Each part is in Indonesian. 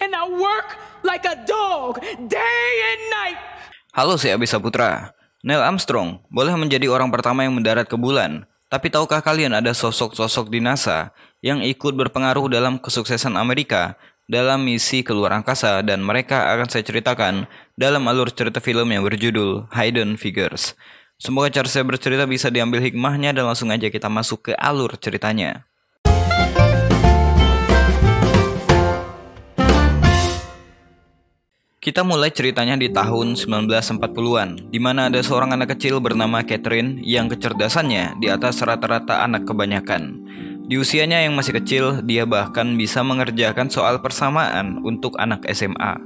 and I work like a dog day and night. Halo, saya Abisa Putra. Neil Armstrong boleh menjadi orang pertama yang mendarat ke bulan. Tapi tahukah kalian ada sosok-sosok di NASA yang ikut berpengaruh dalam kesuksesan Amerika dalam misi keluar angkasa dan mereka akan saya ceritakan dalam alur cerita film yang berjudul Hidden Figures. Semoga cara saya bercerita bisa diambil hikmahnya dan langsung aja kita masuk ke alur ceritanya. Kita mulai ceritanya di tahun 1940-an, di mana ada seorang anak kecil bernama Catherine yang kecerdasannya di atas rata-rata anak kebanyakan. Di usianya yang masih kecil, dia bahkan bisa mengerjakan soal persamaan untuk anak SMA.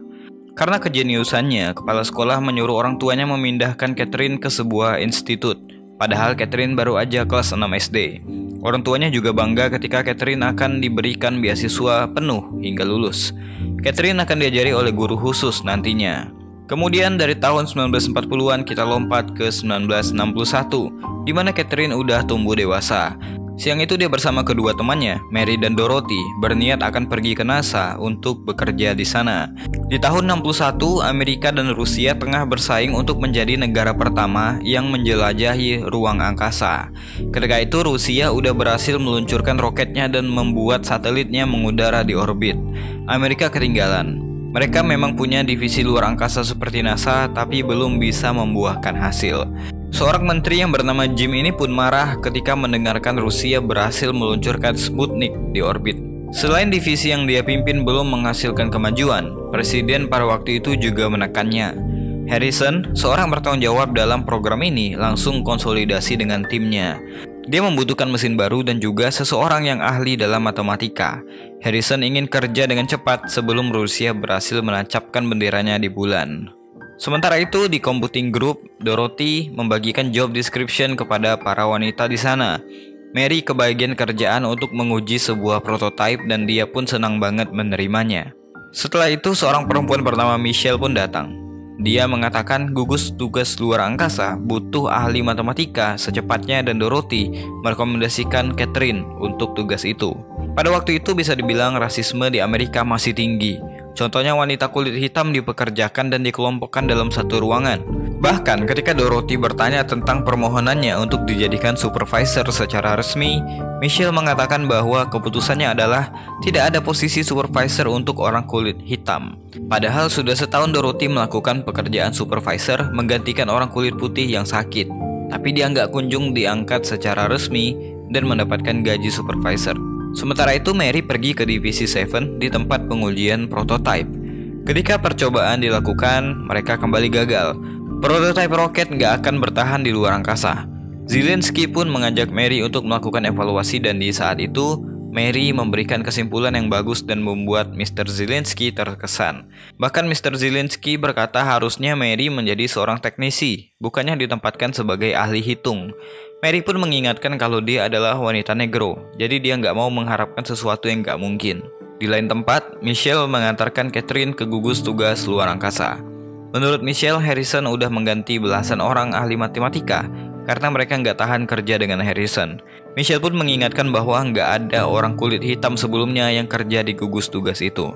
Karena kejeniusannya, kepala sekolah menyuruh orang tuanya memindahkan Catherine ke sebuah institut. Padahal Catherine baru aja kelas 6 SD. Orang tuanya juga bangga ketika Catherine akan diberikan beasiswa penuh hingga lulus. Catherine akan diajari oleh guru khusus nantinya. Kemudian dari tahun 1940-an kita lompat ke 1961, di mana Catherine udah tumbuh dewasa. Siang itu dia bersama kedua temannya, Mary dan Dorothy, berniat akan pergi ke NASA untuk bekerja di sana. Di tahun 61, Amerika dan Rusia tengah bersaing untuk menjadi negara pertama yang menjelajahi ruang angkasa. Ketika itu Rusia udah berhasil meluncurkan roketnya dan membuat satelitnya mengudara di orbit. Amerika ketinggalan. Mereka memang punya divisi luar angkasa seperti NASA, tapi belum bisa membuahkan hasil. Seorang menteri yang bernama Jim ini pun marah ketika mendengarkan Rusia berhasil meluncurkan Sputnik di orbit. Selain divisi yang dia pimpin belum menghasilkan kemajuan, presiden pada waktu itu juga menekannya. Harrison, seorang bertanggung jawab dalam program ini, langsung konsolidasi dengan timnya. Dia membutuhkan mesin baru dan juga seseorang yang ahli dalam matematika. Harrison ingin kerja dengan cepat sebelum Rusia berhasil menancapkan benderanya di bulan. Sementara itu di Computing Group, Dorothy membagikan job description kepada para wanita di sana. Mary kebagian kerjaan untuk menguji sebuah prototipe dan dia pun senang banget menerimanya. Setelah itu seorang perempuan bernama Michelle pun datang. Dia mengatakan gugus tugas luar angkasa butuh ahli matematika secepatnya dan Dorothy merekomendasikan Catherine untuk tugas itu. Pada waktu itu bisa dibilang rasisme di Amerika masih tinggi. Contohnya wanita kulit hitam dipekerjakan dan dikelompokkan dalam satu ruangan. Bahkan ketika Dorothy bertanya tentang permohonannya untuk dijadikan supervisor secara resmi, Michelle mengatakan bahwa keputusannya adalah tidak ada posisi supervisor untuk orang kulit hitam. Padahal sudah setahun Dorothy melakukan pekerjaan supervisor menggantikan orang kulit putih yang sakit. Tapi dia nggak kunjung diangkat secara resmi dan mendapatkan gaji supervisor. Sementara itu Mary pergi ke divisi Seven di tempat pengujian prototipe. Ketika percobaan dilakukan, mereka kembali gagal. Prototipe roket nggak akan bertahan di luar angkasa. Zelensky pun mengajak Mary untuk melakukan evaluasi dan di saat itu Mary memberikan kesimpulan yang bagus dan membuat Mr. Zelensky terkesan. Bahkan Mr. Zelensky berkata harusnya Mary menjadi seorang teknisi, bukannya ditempatkan sebagai ahli hitung. Mary pun mengingatkan kalau dia adalah wanita negro, jadi dia nggak mau mengharapkan sesuatu yang nggak mungkin. Di lain tempat, Michelle mengantarkan Catherine ke gugus tugas luar angkasa. Menurut Michelle, Harrison udah mengganti belasan orang ahli matematika karena mereka nggak tahan kerja dengan Harrison. Michelle pun mengingatkan bahwa nggak ada orang kulit hitam sebelumnya yang kerja di gugus tugas itu.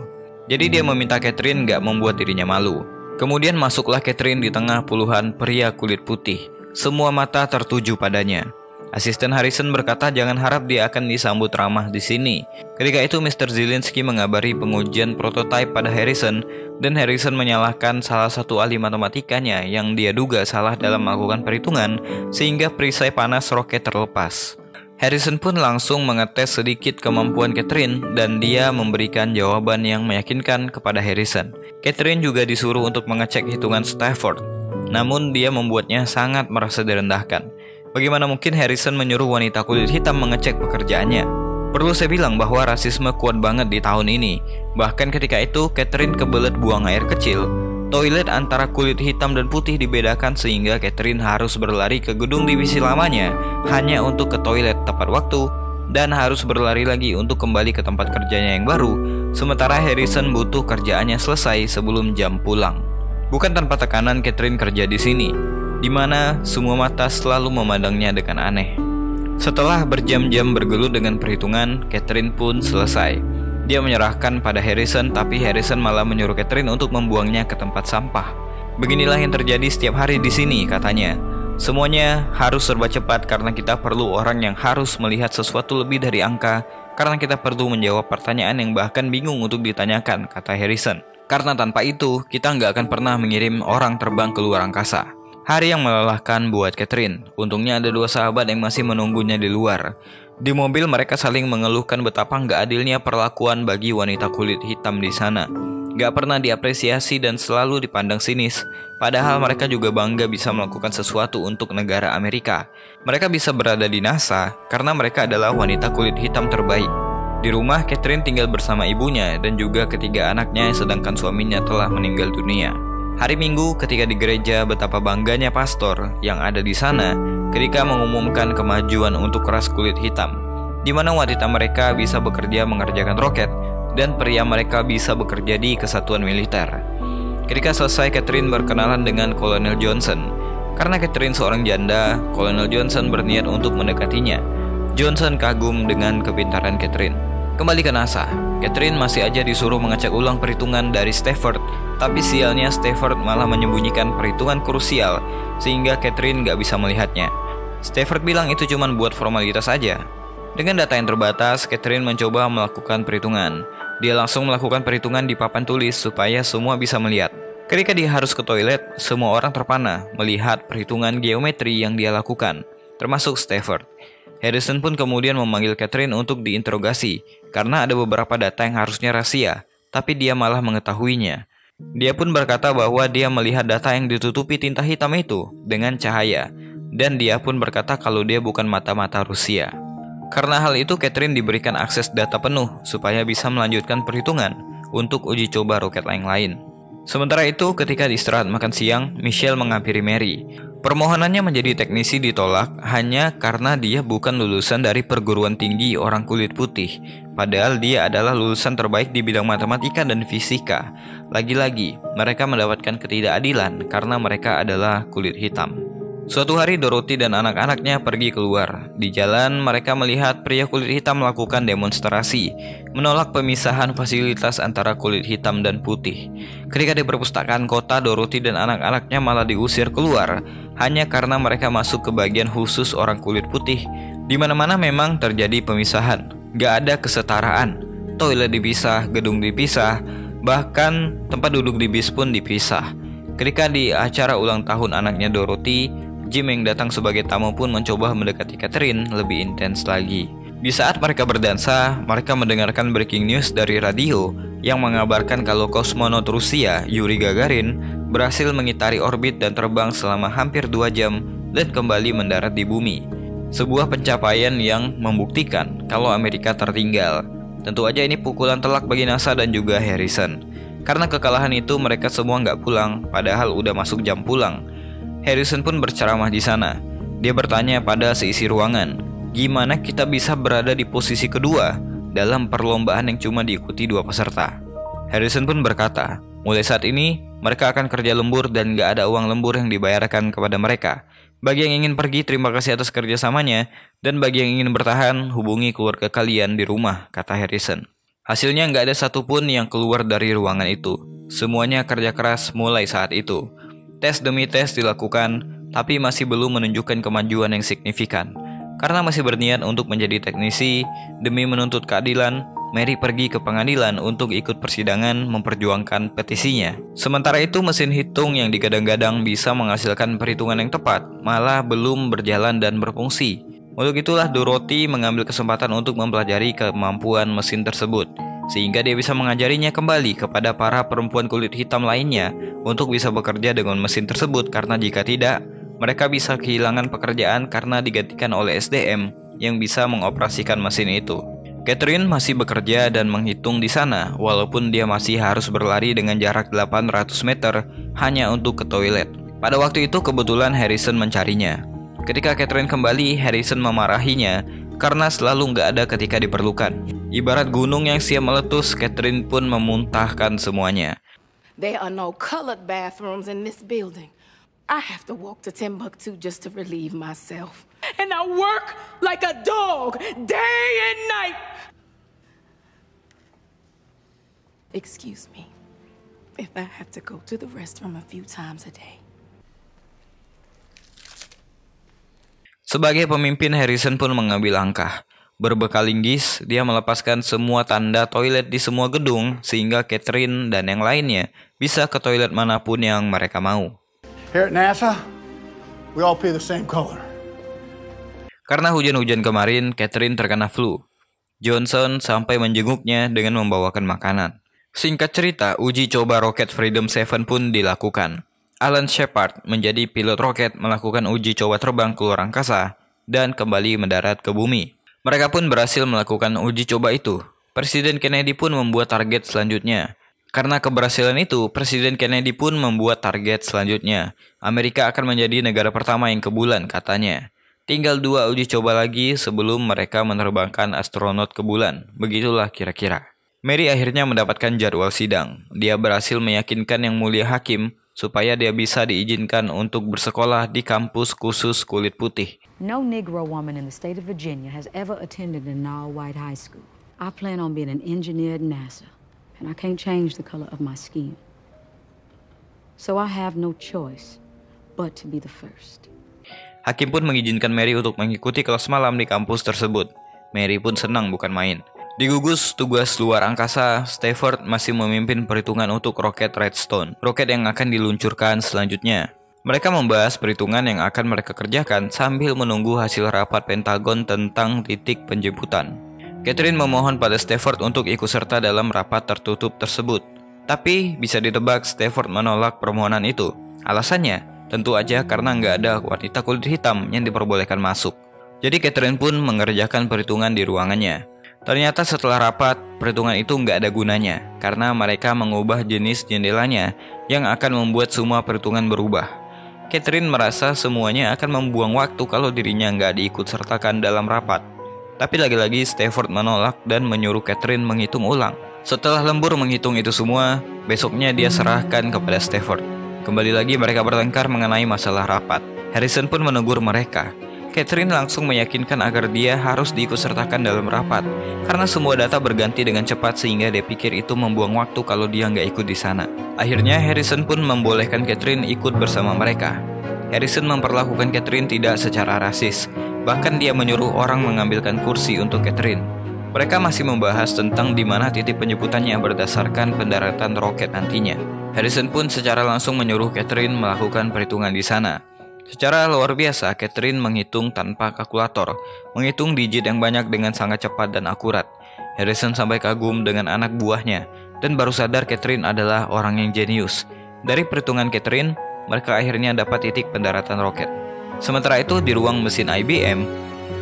Jadi dia meminta Catherine nggak membuat dirinya malu. Kemudian masuklah Catherine di tengah puluhan pria kulit putih. Semua mata tertuju padanya. Asisten Harrison berkata jangan harap dia akan disambut ramah di sini. Ketika itu Mr. Zelensky mengabari pengujian prototipe pada Harrison dan Harrison menyalahkan salah satu ahli matematikanya yang dia duga salah dalam melakukan perhitungan sehingga perisai panas roket terlepas. Harrison pun langsung mengetes sedikit kemampuan Catherine dan dia memberikan jawaban yang meyakinkan kepada Harrison. Catherine juga disuruh untuk mengecek hitungan Stafford namun dia membuatnya sangat merasa direndahkan. Bagaimana mungkin Harrison menyuruh wanita kulit hitam mengecek pekerjaannya? Perlu saya bilang bahwa rasisme kuat banget di tahun ini. Bahkan ketika itu, Catherine kebelet buang air kecil. Toilet antara kulit hitam dan putih dibedakan sehingga Catherine harus berlari ke gedung divisi lamanya hanya untuk ke toilet tepat waktu dan harus berlari lagi untuk kembali ke tempat kerjanya yang baru. Sementara Harrison butuh kerjaannya selesai sebelum jam pulang. Bukan tanpa tekanan Catherine kerja di sini, di mana semua mata selalu memandangnya dengan aneh. Setelah berjam-jam bergelut dengan perhitungan, Catherine pun selesai. Dia menyerahkan pada Harrison, tapi Harrison malah menyuruh Catherine untuk membuangnya ke tempat sampah. Beginilah yang terjadi setiap hari di sini, katanya. Semuanya harus serba cepat karena kita perlu orang yang harus melihat sesuatu lebih dari angka, karena kita perlu menjawab pertanyaan yang bahkan bingung untuk ditanyakan, kata Harrison. Karena tanpa itu, kita nggak akan pernah mengirim orang terbang ke luar angkasa. Hari yang melelahkan buat Catherine. Untungnya ada dua sahabat yang masih menunggunya di luar. Di mobil mereka saling mengeluhkan betapa nggak adilnya perlakuan bagi wanita kulit hitam di sana. Gak pernah diapresiasi dan selalu dipandang sinis. Padahal mereka juga bangga bisa melakukan sesuatu untuk negara Amerika. Mereka bisa berada di NASA karena mereka adalah wanita kulit hitam terbaik. Di rumah, Catherine tinggal bersama ibunya dan juga ketiga anaknya sedangkan suaminya telah meninggal dunia. Hari Minggu ketika di gereja betapa bangganya pastor yang ada di sana ketika mengumumkan kemajuan untuk ras kulit hitam di mana wanita mereka bisa bekerja mengerjakan roket dan pria mereka bisa bekerja di kesatuan militer. Ketika selesai Catherine berkenalan dengan Kolonel Johnson. Karena Catherine seorang janda, Kolonel Johnson berniat untuk mendekatinya. Johnson kagum dengan kepintaran Catherine. Kembali ke NASA, Catherine masih aja disuruh mengecek ulang perhitungan dari Stafford, tapi sialnya Stafford malah menyembunyikan perhitungan krusial sehingga Catherine nggak bisa melihatnya. Stafford bilang itu cuma buat formalitas saja. Dengan data yang terbatas, Catherine mencoba melakukan perhitungan. Dia langsung melakukan perhitungan di papan tulis supaya semua bisa melihat. Ketika dia harus ke toilet, semua orang terpana melihat perhitungan geometri yang dia lakukan, termasuk Stafford. Harrison pun kemudian memanggil Catherine untuk diinterogasi karena ada beberapa data yang harusnya rahasia, tapi dia malah mengetahuinya. Dia pun berkata bahwa dia melihat data yang ditutupi tinta hitam itu dengan cahaya, dan dia pun berkata kalau dia bukan mata-mata Rusia. Karena hal itu, Catherine diberikan akses data penuh supaya bisa melanjutkan perhitungan untuk uji coba roket lain-lain. Sementara itu, ketika istirahat makan siang, Michelle menghampiri Mary. Permohonannya menjadi teknisi ditolak hanya karena dia bukan lulusan dari perguruan tinggi orang kulit putih. Padahal dia adalah lulusan terbaik di bidang matematika dan fisika. Lagi-lagi, mereka mendapatkan ketidakadilan karena mereka adalah kulit hitam. Suatu hari Dorothy dan anak-anaknya pergi keluar. Di jalan mereka melihat pria kulit hitam melakukan demonstrasi, menolak pemisahan fasilitas antara kulit hitam dan putih. Ketika di perpustakaan kota, Dorothy dan anak-anaknya malah diusir keluar hanya karena mereka masuk ke bagian khusus orang kulit putih. Di mana-mana memang terjadi pemisahan, gak ada kesetaraan. Toilet dipisah, gedung dipisah, bahkan tempat duduk di bis pun dipisah. Ketika di acara ulang tahun anaknya Dorothy, Jim yang datang sebagai tamu pun mencoba mendekati Catherine lebih intens lagi. Di saat mereka berdansa, mereka mendengarkan breaking news dari radio yang mengabarkan kalau kosmonot Rusia, Yuri Gagarin, berhasil mengitari orbit dan terbang selama hampir dua jam dan kembali mendarat di bumi. Sebuah pencapaian yang membuktikan kalau Amerika tertinggal. Tentu aja ini pukulan telak bagi NASA dan juga Harrison. Karena kekalahan itu mereka semua nggak pulang, padahal udah masuk jam pulang. Harrison pun berceramah di sana. Dia bertanya pada seisi ruangan, gimana kita bisa berada di posisi kedua dalam perlombaan yang cuma diikuti dua peserta. Harrison pun berkata, mulai saat ini mereka akan kerja lembur dan gak ada uang lembur yang dibayarkan kepada mereka. Bagi yang ingin pergi, terima kasih atas kerjasamanya, dan bagi yang ingin bertahan, hubungi keluarga kalian di rumah, kata Harrison. Hasilnya nggak ada satupun yang keluar dari ruangan itu. Semuanya kerja keras mulai saat itu. Tes demi tes dilakukan, tapi masih belum menunjukkan kemajuan yang signifikan. Karena masih berniat untuk menjadi teknisi demi menuntut keadilan, Mary pergi ke pengadilan untuk ikut persidangan memperjuangkan petisinya. Sementara itu mesin hitung yang digadang-gadang bisa menghasilkan perhitungan yang tepat, malah belum berjalan dan berfungsi. Untuk itulah Dorothy mengambil kesempatan untuk mempelajari kemampuan mesin tersebut sehingga dia bisa mengajarinya kembali kepada para perempuan kulit hitam lainnya untuk bisa bekerja dengan mesin tersebut karena jika tidak, mereka bisa kehilangan pekerjaan karena digantikan oleh SDM yang bisa mengoperasikan mesin itu. Catherine masih bekerja dan menghitung di sana walaupun dia masih harus berlari dengan jarak 800 meter hanya untuk ke toilet. Pada waktu itu kebetulan Harrison mencarinya. Ketika Catherine kembali, Harrison memarahinya karena selalu nggak ada ketika diperlukan. Ibarat gunung yang siap meletus, Catherine pun memuntahkan semuanya. There are no colored bathrooms in this building. I have to walk to Timbuktu just to relieve myself. And I work like a dog day and night. Excuse me if I have to go to the restroom a few times a day. Sebagai pemimpin, Harrison pun mengambil langkah. Berbekal linggis, dia melepaskan semua tanda toilet di semua gedung sehingga Catherine dan yang lainnya bisa ke toilet mana pun yang mereka mau. Here at NASA, we all pee the same color. Karena hujan-hujan kemarin, Catherine terkena flu. Johnson sampai menjenguknya dengan membawakan makanan. Singkat cerita, uji coba roket Freedom 7 pun dilakukan. Alan Shepard menjadi pilot roket melakukan uji coba terbang ke luar angkasa dan kembali mendarat ke bumi. Mereka pun berhasil melakukan uji coba itu. Presiden Kennedy pun membuat target selanjutnya. Karena keberhasilan itu, Presiden Kennedy pun membuat target selanjutnya. Amerika akan menjadi negara pertama yang ke bulan, katanya. Tinggal dua uji coba lagi sebelum mereka menerbangkan astronot ke bulan. Begitulah kira-kira. Mary akhirnya mendapatkan jadwal sidang. Dia berhasil meyakinkan Yang Mulia Hakim supaya dia bisa diizinkan untuk bersekolah di kampus khusus kulit putih. No Negro woman in the state of Virginia has ever attended an all-white high school. I plan on being an engineer at NASA, and I can't change the color of my skin. So I have no choice but to be the first. Hakim pun mengizinkan Mary untuk mengikuti kelas malam di kampus tersebut. Mary pun senang bukan main. Di gugus tugas luar angkasa, Stafford masih memimpin perhitungan untuk roket Redstone, roket yang akan diluncurkan selanjutnya. Mereka membahas perhitungan yang akan mereka kerjakan sambil menunggu hasil rapat Pentagon tentang titik penjemputan. Catherine memohon pada Stafford untuk ikut serta dalam rapat tertutup tersebut. Tapi bisa ditebak Stafford menolak permohonan itu. Alasannya, tentu aja karena nggak ada wanita kulit hitam yang diperbolehkan masuk. Jadi Catherine pun mengerjakan perhitungan di ruangannya. Ternyata setelah rapat, perhitungan itu nggak ada gunanya karena mereka mengubah jenis jendelanya yang akan membuat semua perhitungan berubah. Catherine merasa semuanya akan membuang waktu kalau dirinya nggak diikut sertakan dalam rapat. Tapi lagi-lagi Stafford menolak dan menyuruh Catherine menghitung ulang. Setelah lembur menghitung itu semua, besoknya dia serahkan kepada Stafford. Kembali lagi mereka bertengkar mengenai masalah rapat. Harrison pun menegur mereka Catherine langsung meyakinkan agar dia harus diikutsertakan dalam rapat, karena semua data berganti dengan cepat sehingga dia pikir itu membuang waktu kalau dia nggak ikut di sana. Akhirnya Harrison pun membolehkan Catherine ikut bersama mereka. Harrison memperlakukan Catherine tidak secara rasis, bahkan dia menyuruh orang mengambilkan kursi untuk Catherine. Mereka masih membahas tentang di mana titik penyebutannya berdasarkan pendaratan roket nantinya. Harrison pun secara langsung menyuruh Catherine melakukan perhitungan di sana. Secara luar biasa, Catherine menghitung tanpa kalkulator, menghitung digit yang banyak dengan sangat cepat dan akurat. Harrison sampai kagum dengan anak buahnya, dan baru sadar Catherine adalah orang yang jenius. Dari perhitungan Catherine, mereka akhirnya dapat titik pendaratan roket. Sementara itu, di ruang mesin IBM,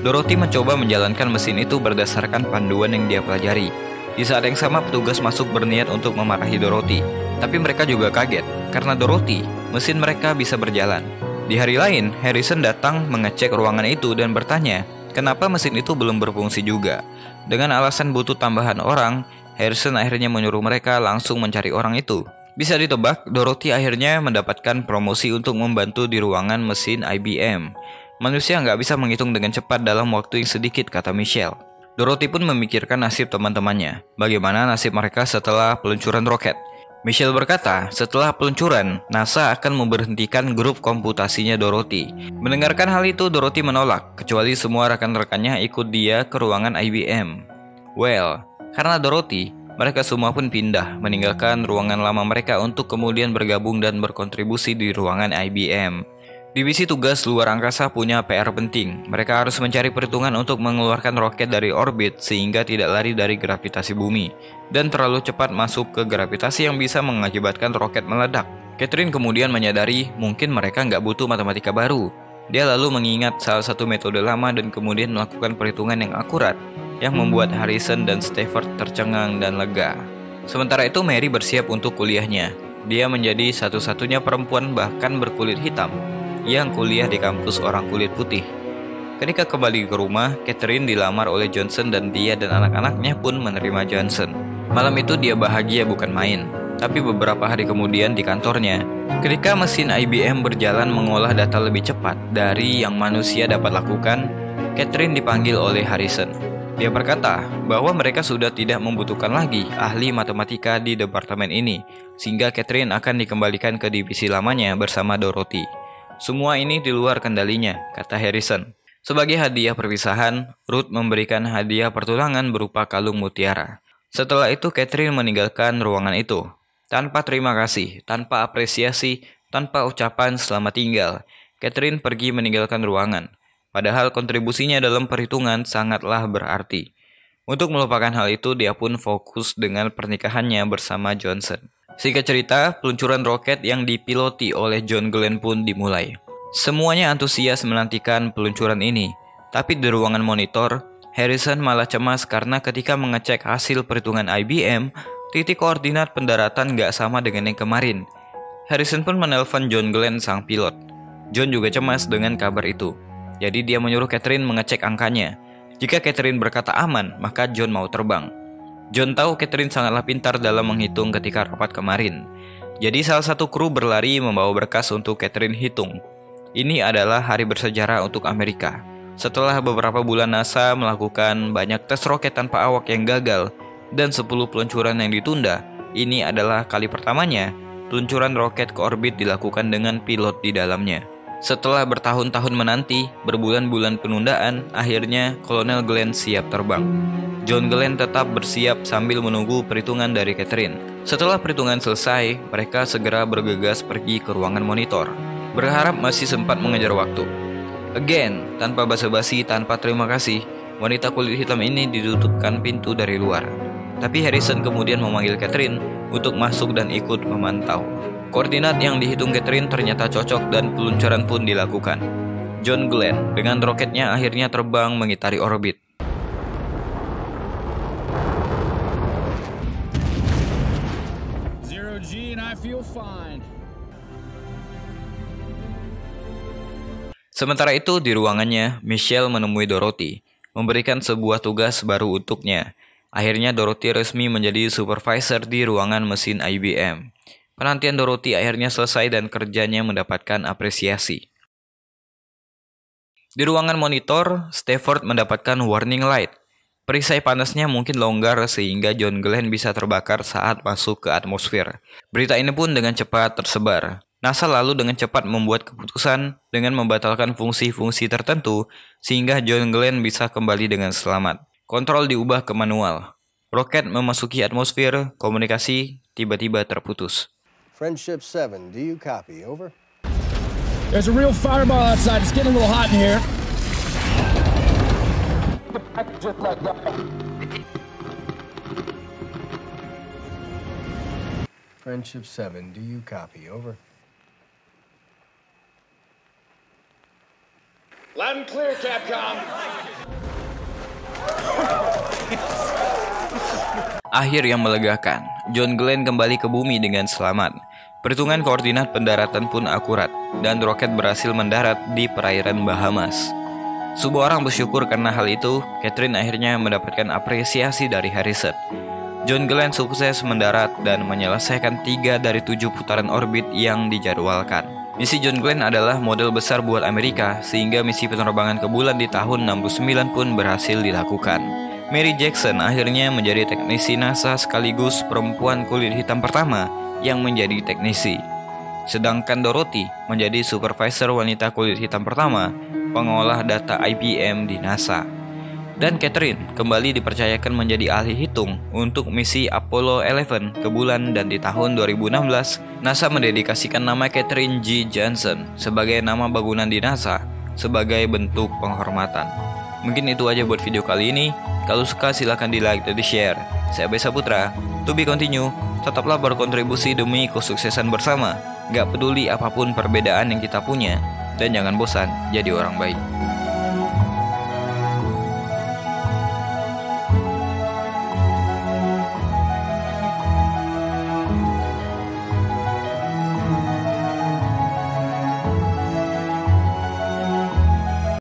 Dorothy mencoba menjalankan mesin itu berdasarkan panduan yang dia pelajari. Di saat yang sama, petugas masuk berniat untuk memarahi Dorothy. Tapi mereka juga kaget, karena Dorothy, mesin mereka bisa berjalan. Di hari lain, Harrison datang mengecek ruangan itu dan bertanya, kenapa mesin itu belum berfungsi juga. Dengan alasan butuh tambahan orang, Harrison akhirnya menyuruh mereka langsung mencari orang itu. Bisa ditebak, Dorothy akhirnya mendapatkan promosi untuk membantu di ruangan mesin IBM. Manusia nggak bisa menghitung dengan cepat dalam waktu yang sedikit, kata Michelle. Dorothy pun memikirkan nasib teman-temannya. Bagaimana nasib mereka setelah peluncuran roket? Michelle berkata, setelah peluncuran, NASA akan memberhentikan grup komputasinya Dorothy. Mendengarkan hal itu, Dorothy menolak, kecuali semua rekan-rekannya ikut dia ke ruangan IBM. Well, karena Dorothy, mereka semua pun pindah, meninggalkan ruangan lama mereka untuk kemudian bergabung dan berkontribusi di ruangan IBM. Divisi tugas luar angkasa punya PR penting. Mereka harus mencari perhitungan untuk mengeluarkan roket dari orbit sehingga tidak lari dari gravitasi bumi dan terlalu cepat masuk ke gravitasi yang bisa mengakibatkan roket meledak. Catherine kemudian menyadari mungkin mereka nggak butuh matematika baru. Dia lalu mengingat salah satu metode lama dan kemudian melakukan perhitungan yang akurat yang membuat Harrison dan Stafford tercengang dan lega. Sementara itu Mary bersiap untuk kuliahnya. Dia menjadi satu-satunya perempuan bahkan berkulit hitam yang kuliah di kampus orang kulit putih. Ketika kembali ke rumah, Catherine dilamar oleh Johnson dan dia dan anak-anaknya pun menerima Johnson. Malam itu dia bahagia bukan main, tapi beberapa hari kemudian di kantornya, ketika mesin IBM berjalan mengolah data lebih cepat dari yang manusia dapat lakukan, Catherine dipanggil oleh Harrison. Dia berkata bahwa mereka sudah tidak membutuhkan lagi ahli matematika di departemen ini, sehingga Catherine akan dikembalikan ke divisi lamanya bersama Dorothy. Semua ini di luar kendalinya, kata Harrison. Sebagai hadiah perpisahan, Ruth memberikan hadiah pertunangan berupa kalung mutiara. Setelah itu Catherine meninggalkan ruangan itu. Tanpa terima kasih, tanpa apresiasi, tanpa ucapan selamat tinggal, Catherine pergi meninggalkan ruangan. Padahal kontribusinya dalam perhitungan sangatlah berarti. Untuk melupakan hal itu, dia pun fokus dengan pernikahannya bersama Johnson. Singkat cerita, peluncuran roket yang dipiloti oleh John Glenn pun dimulai. Semuanya antusias menantikan peluncuran ini, tapi di ruangan monitor, Harrison malah cemas karena ketika mengecek hasil perhitungan IBM, Titik koordinat pendaratan nggak sama dengan yang kemarin. Harrison pun menelpon John Glenn sang pilot. John juga cemas dengan kabar itu. Jadi dia menyuruh Catherine mengecek angkanya. Jika Catherine berkata aman, maka John mau terbang. John tahu Catherine sangatlah pintar dalam menghitung ketika rapat kemarin. Jadi salah satu kru berlari membawa berkas untuk Catherine hitung. Ini adalah hari bersejarah untuk Amerika. Setelah beberapa bulan NASA melakukan banyak tes roket tanpa awak yang gagal, dan 10 peluncuran yang ditunda, ini adalah kali pertamanya peluncuran roket ke orbit dilakukan dengan pilot di dalamnya. Setelah bertahun-tahun menanti, berbulan-bulan penundaan, akhirnya Kolonel Glenn siap terbang. John Glenn tetap bersiap sambil menunggu perhitungan dari Catherine. Setelah perhitungan selesai, mereka segera bergegas pergi ke ruangan monitor. Berharap masih sempat mengejar waktu. Again, tanpa basa-basi, tanpa terima kasih, wanita kulit hitam ini ditutupkan pintu dari luar. Tapi Harrison kemudian memanggil Catherine untuk masuk dan ikut memantau. Koordinat yang dihitung Catherine ternyata cocok dan peluncuran pun dilakukan. John Glenn dengan roketnya akhirnya terbang mengitari orbit. Zero G and I feel fine. Sementara itu di ruangannya, Michelle menemui Dorothy, memberikan sebuah tugas baru untuknya, Akhirnya Dorothy resmi menjadi supervisor di ruangan mesin IBM. Penantian Dorothy akhirnya selesai dan kerjanya mendapatkan apresiasi. Di ruangan monitor, Stafford mendapatkan warning light. Perisai panasnya mungkin longgar sehingga John Glenn bisa terbakar saat masuk ke atmosfer. Berita ini pun dengan cepat tersebar. NASA lalu dengan cepat membuat keputusan dengan membatalkan fungsi-fungsi tertentu sehingga John Glenn bisa kembali dengan selamat. Kontrol diubah ke manual. Roket memasuki atmosfer, komunikasi tiba-tiba terputus. Friendship 7, do you copy? Over. There's a real fireball outside. It's getting a little hot in here. Friendship 7, do you copy? Over. Loud and clear, Capcom. Akhir yang melegakan, John Glenn kembali ke bumi dengan selamat. Perhitungan koordinat pendaratan pun akurat, dan roket berhasil mendarat di perairan Bahamas. Sebuah orang bersyukur karena hal itu, Catherine akhirnya mendapatkan apresiasi dari Harrison. John Glenn sukses mendarat dan menyelesaikan tiga dari tujuh putaran orbit yang dijadwalkan. Misi John Glenn adalah model besar buat Amerika, sehingga misi penerbangan ke bulan di tahun 69 pun berhasil dilakukan. Mary Jackson akhirnya menjadi teknisi NASA sekaligus perempuan kulit hitam pertama yang menjadi teknisi. Sedangkan Dorothy menjadi supervisor wanita kulit hitam pertama pengolah data IBM di NASA. Dan Catherine kembali dipercayakan menjadi ahli hitung untuk misi Apollo 11 ke bulan dan di tahun 2016 NASA mendedikasikan nama Catherine G. Johnson sebagai nama bangunan di NASA sebagai bentuk penghormatan. Mungkin itu aja buat video kali ini. Kalau suka silahkan di like dan di share. Saya Besa Putra. To be continue. Tetaplah berkontribusi demi kesuksesan bersama. Gak peduli apa pun perbedaan yang kita punya. Dan jangan bosan jadi orang baik.